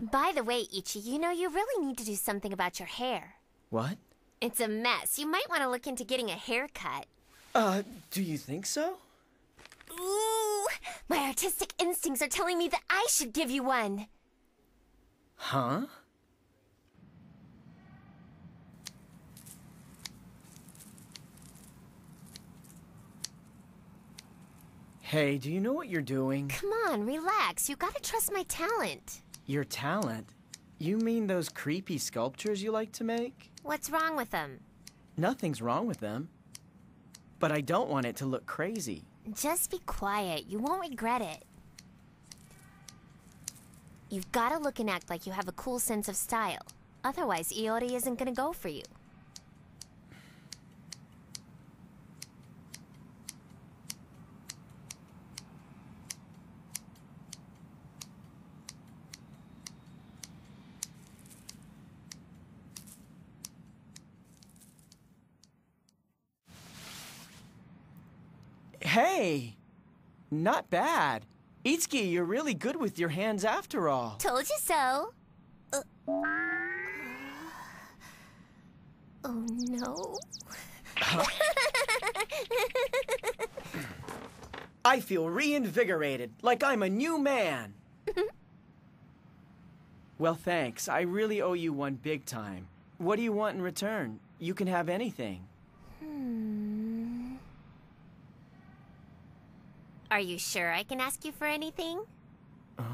By the way, Ichi, you know you really need to do something about your hair. What? It's a mess. You might want to look into getting a haircut. Uh, do you think so? Ooh, my artistic instincts are telling me that I should give you one. Huh? Hey, do you know what you're doing? Come on, relax. You gotta trust my talent. Your talent? You mean those creepy sculptures you like to make? What's wrong with them? Nothing's wrong with them. But I don't want it to look crazy. Just be quiet. You won't regret it. You've gotta look and act like you have a cool sense of style. Otherwise, Iori isn't gonna go for you. Hey! Not bad. Itsuki, you're really good with your hands after all. Told you so. Uh, oh no. I feel reinvigorated, like I'm a new man. well, thanks. I really owe you one big time. What do you want in return? You can have anything. Hmm. Are you sure I can ask you for anything? Huh?